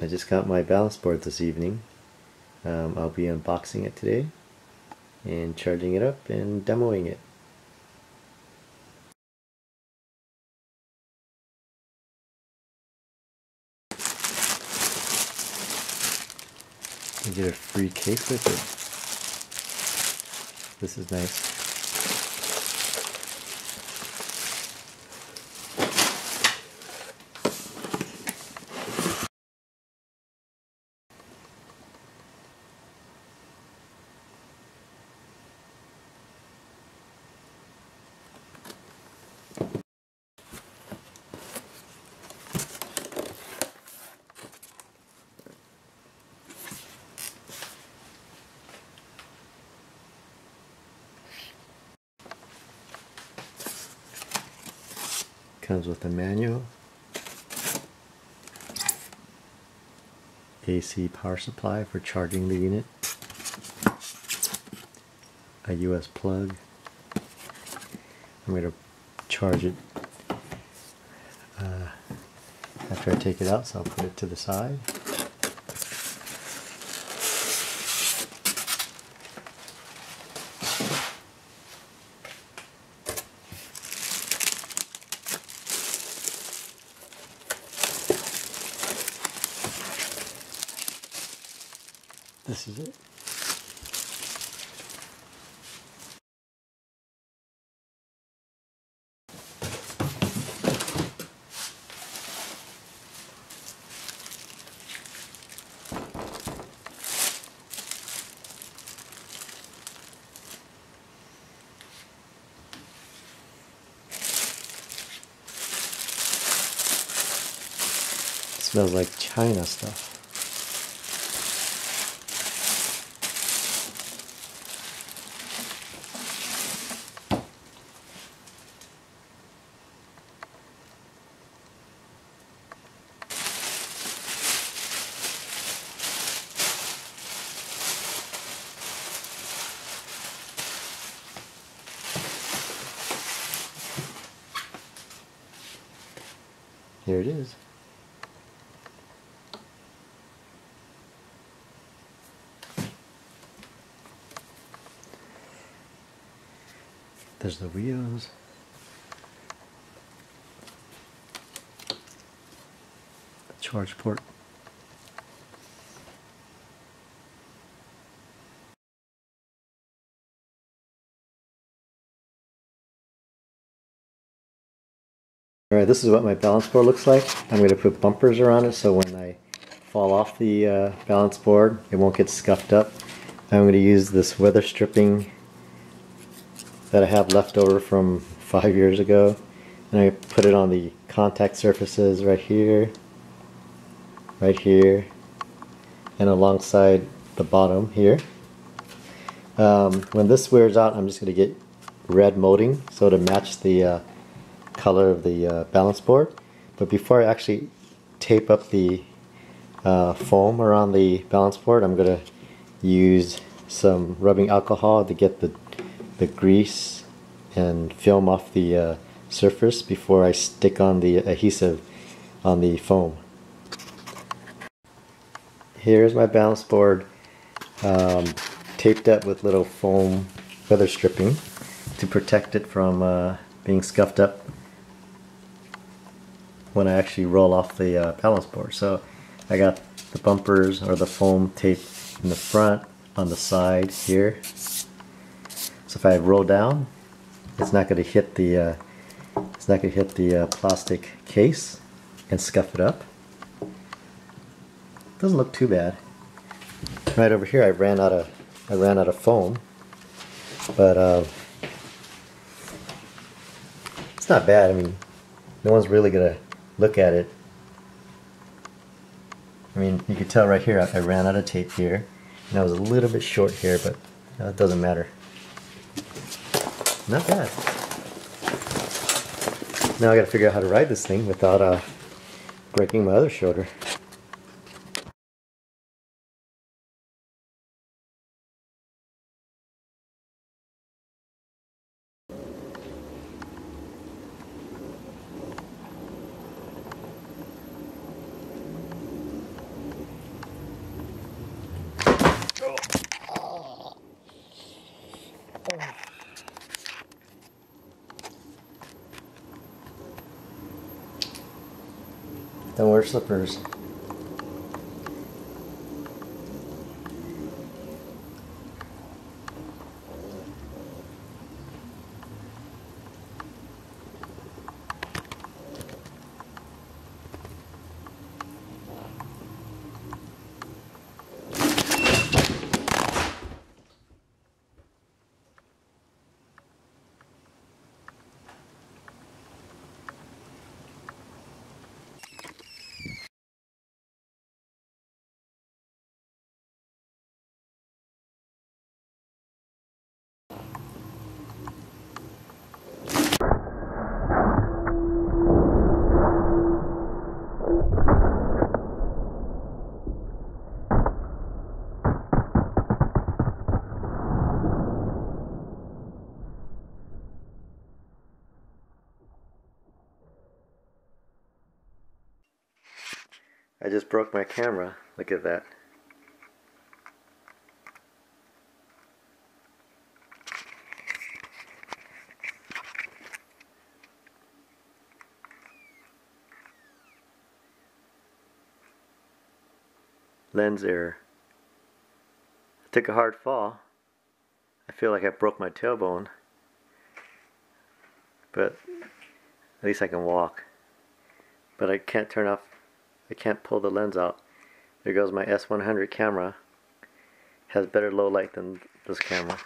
I just got my balance board this evening. Um, I'll be unboxing it today and charging it up and demoing it. You get a free case with it. This is nice. Comes with a manual, AC power supply for charging the unit, a US plug. I'm going to charge it uh, after I take it out, so I'll put it to the side. This is it. smells like China stuff. Here it is. There's the wheels. The Charge port. Alright, this is what my balance board looks like. I'm going to put bumpers around it so when I fall off the uh, balance board it won't get scuffed up. I'm going to use this weather stripping that I have left over from five years ago and I put it on the contact surfaces right here, right here, and alongside the bottom here. Um, when this wears out I'm just going to get red molding so to match the uh, color of the uh, balance board. But before I actually tape up the uh, foam around the balance board, I'm going to use some rubbing alcohol to get the, the grease and film off the uh, surface before I stick on the adhesive on the foam. Here's my balance board um, taped up with little foam weather stripping to protect it from uh, being scuffed up when I actually roll off the uh, balance board. So I got the bumpers or the foam tape in the front, on the side here. So if I roll down, it's not going to hit the uh, it's not going to hit the uh, plastic case and scuff it up. Doesn't look too bad. Right over here, I ran out of I ran out of foam, but uh, it's not bad. I mean, no one's really gonna look at it. I mean, you can tell right here, I, I ran out of tape here. And I was a little bit short here, but uh, it doesn't matter. Not bad. Now I gotta figure out how to ride this thing without uh, breaking my other shoulder. Slippers. I just broke my camera. Look at that. Lens error. I took a hard fall. I feel like I broke my tailbone. But at least I can walk. But I can't turn off I can't pull the lens out. There goes my S100 camera. Has better low light than this camera.